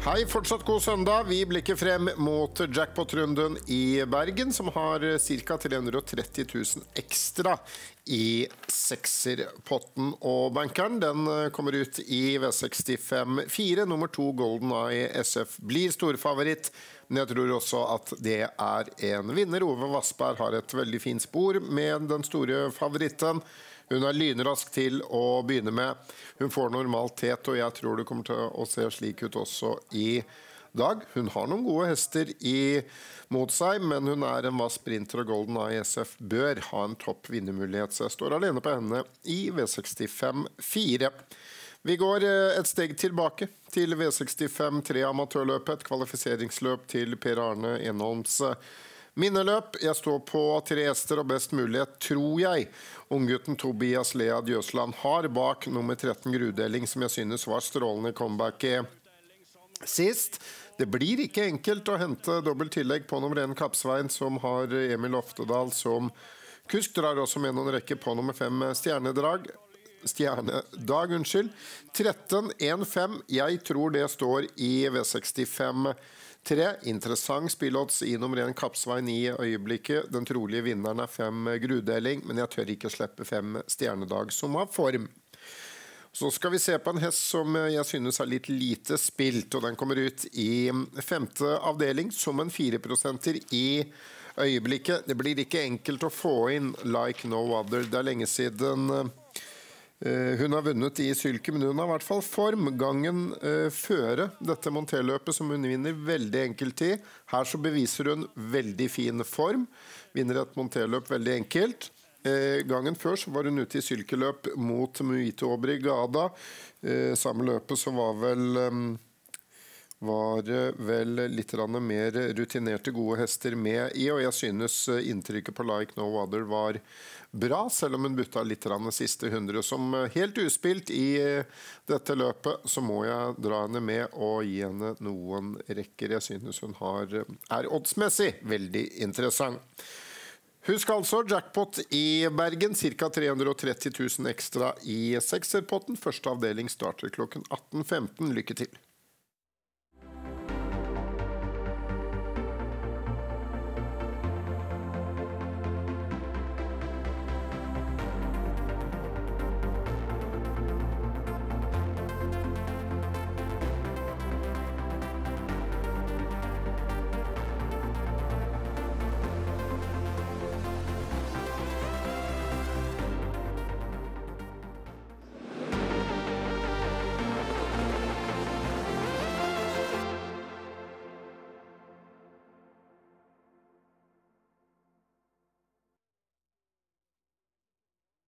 Hei, fortsatt god søndag. Vi blikker frem mot jackpot-runden i Bergen, som har ca. 330 000 ekstra i sekserpotten. Og bankeren den kommer ut i V65-4. Nummer to Golden Eye SF blir storfavoritt. Men jeg tror også at det er en vinner. Ove Vassberg har et veldig fint spor med den store favoritten. Hun er lynrask til å begynne med. Hun får normalitet, og jeg tror det kommer til å se slik ut også i dag. Hun har noen gode hester i, mot seg, men hun er en vass sprinter, og Golden Eye SF bør ha en topp vinnermulighet. Så jeg står alene på henne i V65 4. Vi går eh, et steg tilbake til V65 3 amatørløpet, et kvalifiseringsløp til Per Arne Enholms eh, Minneløp. Jeg står på tre hester og best mulighet, tror jeg. Unggutten Tobias Lea Jøsland har bak nummer 13 Grudeling, som jeg synes var strålende comeback i sist. Det blir ikke enkelt å hente dobbelt tillegg på nummer 1 Kapsveien, som har Emil Oftedal som kusk. Drar også med noen rekker på nummer 5 Stjernedrag. Stjernedag, unnskyld. 13-1-5. Jeg tror det står i V65 Tre, interessant spillodds i nummer én Kappsveien i øyeblikket. Den trolige vinneren er fem grudeling, men jeg tør ikke slippe fem Stjernedag som har form. Så skal vi se på en hest som jeg synes er litt lite spilt, og den kommer ut i femte avdeling som en fireprosenter i øyeblikket. Det blir ikke enkelt å få inn like no other. Det er lenge siden Eh, hun har vunnet i Sylke, men hun har i hvert fall form. Gangen uh, føre dette monterløpet som hun vinner veldig enkelt i. Her så beviser hun veldig fin form. Vinner et monterløp veldig enkelt. Uh, gangen før så var hun ute i sylkeløp mot Muito og Brigada. Uh, samme løpet så var vel um, var vel litt mer rutinerte, gode hester med i, og jeg synes inntrykket på Like No Other var bra, selv om hun butta litt siste 100. Som helt uspilt i eh, dette løpet, så må jeg dra henne med og gi henne noen rekker. Jeg synes hun har, er oddsmessig veldig interessant. Husk altså jackpot i Bergen, ca. 330 000 ekstra i sekserpotten. Første avdeling starter klokken 18.15. Lykke til!